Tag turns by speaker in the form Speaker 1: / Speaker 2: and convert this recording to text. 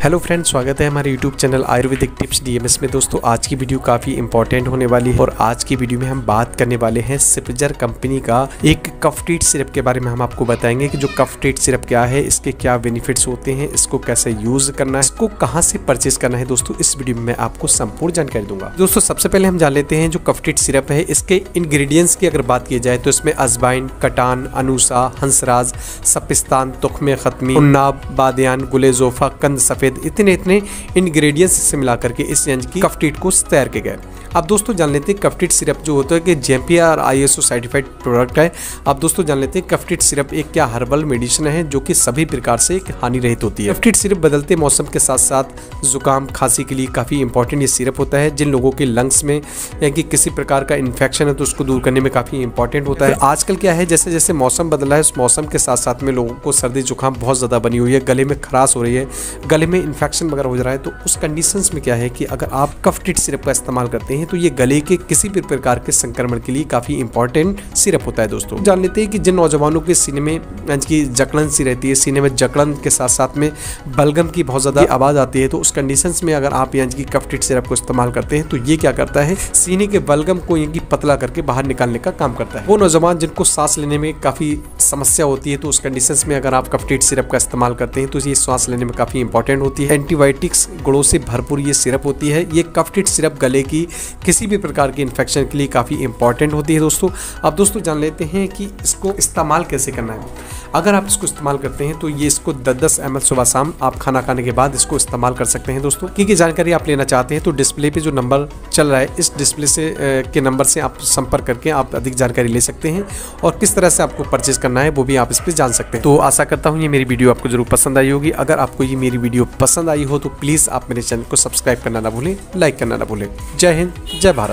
Speaker 1: Hello friends, स्वागत है हमारे YouTube channel Ayurvedic tips DMS में। दोस्तों, आज की वीडियो काफ़ी इंपॉर्टेंट होने वाली है और आज की वीडियो में हम बात करने वाले हैं सिपजर कंपनी का एक कफटीट सिरप के बारे में। हम आपको बताएँगे कि जो कफटीट सिरप क्या है, इसके क्या बेनिफिट्स होते हैं, इसको कैसे यूज़ करना है, इसको कहाँ से परचेज करना है। दोस्तों, इस वीडियो में आपको संपूर्ण जानकारी दूँगा। दोस्तों, सबसे पहले हम जान लेते हैं जो कफटीट सिरप है, इसके इंग्रेडिएंट्स की अगर बात की जाए तो इसमें अजबाइन कटान, अनुसा, हंसराज सपिस्तान, तुखमे खत्मी, उन्नाब, बादयान, गुले जोफ़ा, कंद सफ़ेद इतने इतने इन्ग्रीडियंट्स से मिला करके इस यंज की कफटीट को तैयार किया गया अब दोस्तों जान लेते हैं कफटिट सिरप जो होता है कि JPR I S certified product है। अब दोस्तों जान लेते हैं कफटिट सिरप एक क्या हर्बल मेडिसिन है जो कि सभी प्रकार से एक हानि रहित होती है। कफटिट सिरप बदलते मौसम के साथ साथ जुकाम, खांसी के लिए काफ़ी इंपॉर्टेंट ये सिरप होता है। जिन लोगों के लंग्स में या कि किसी प्रकार का इन्फेक्शन है तो उसको दूर करने में काफ़ी इंपॉर्टेंट होता है। आजकल क्या है, जैसे जैसे मौसम बदला है, उस मौसम के साथ साथ में लोगों को सर्दी, जुकाम बहुत ज़्यादा बनी हुई है। गले में खराश हो रही है, गले में इन्फेक्शन वगैरह हो जा रहा है तो उस कंडीशन में क्या है कि अगर आप कफटिट सिरप का इस्तेमाल करते हैं तो ये गले के किसी भी प्रकार के संक्रमण के लिए काफ़ी इंपॉर्टेंट सिरप होता है दोस्तों। जान लेते हैं कि जिन नौजवानों के सीने में की जकड़न सी रहती है, सीने में जकड़न के साथ साथ में बलगम की बहुत ज़्यादा आवाज़ आती है तो उस कंडीशन में अगर आप यहाँ की कफटिट सिरप को इस्तेमाल करते हैं तो ये क्या करता है, सीने के बलगम को यहाँ पतला करके बाहर निकालने का काम करता है। वो नौजवान जिनको सांस लेने में काफ़ी समस्या होती है तो उस कंडीशन में अगर आप कफटिट सिरप का इस्तेमाल करते हैं तो ये श्वास लेने में काफ़ी इंपॉर्टेंट होती है। एंटीबायोटिक्स गुड़ों से भरपूर ये सिरप होती है। ये कफटिट सिरप गले की किसी भी प्रकार के इन्फेक्शन के लिए काफ़ी इंपॉर्टेंट होती है, दोस्तों। अब दोस्तों जान लेते हैं कि इसको इस्तेमाल कैसे करना है। अगर आप इसको इस्तेमाल करते हैं तो ये इसको दस दस एम सुबह शाम आप खाना खाने के बाद इसको इस्तेमाल कर सकते हैं दोस्तों। की जानकारी आप लेना चाहते हैं तो डिस्प्ले पे जो नंबर चल रहा है, इस डिस्प्ले से के नंबर से आप संपर्क करके आप अधिक जानकारी ले सकते हैं और किस तरह से आपको परचेज करना है, वो भी आप इस पर जान सकते हैं। तो आशा करता हूँ ये मेरी वीडियो आपको ज़रूर पसंद आई होगी। अगर आपको ये मेरी वीडियो पसंद आई हो तो प्लीज़ आप मेरे चैनल को सब्सक्राइब करना ना भूलें लाइक करना ना भूलें। जय हिंद, जय भारत।